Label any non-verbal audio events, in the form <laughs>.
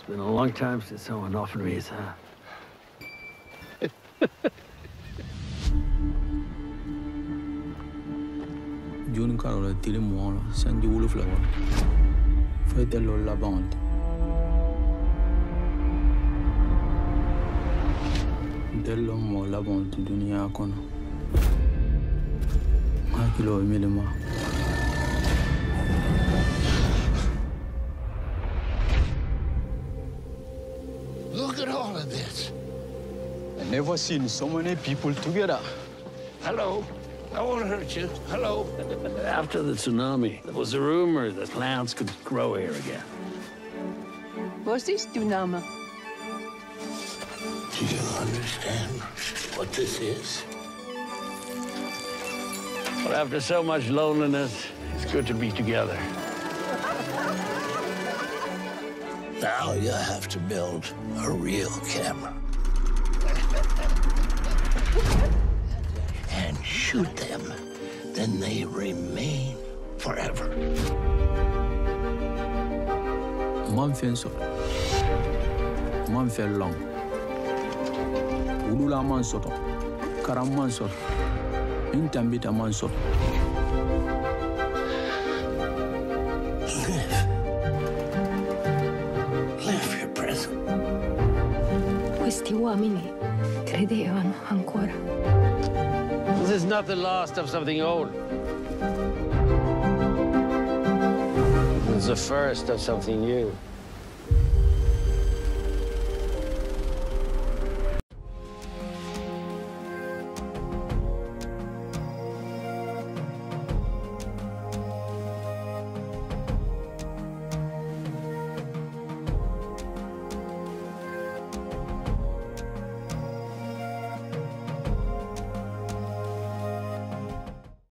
It's been a long time since someone offered me his hand. Juni karo la tili muang la sanji wulu fila wala. Fai te lo la bang te. Te lo mo la te dunia kono. Hakilo e mili Look at all of this. I never seen so many people together. Hello. I won't hurt you. Hello. <laughs> After the tsunami, there was a rumor that plants could grow here again. Was is tsunami? Do you understand what this is? But after so much loneliness, it's good to be together. <laughs> Now you have to build a real camera. and shoot them. Then they remain forever. Fɛn sɔrɔ. Man fɛn lɔn. Wulula man sɔrɔ. Karam man sɔrɔ. Ntambita man. Questi uomini credevano ancora. This is not the last of something old. It's the first of something new.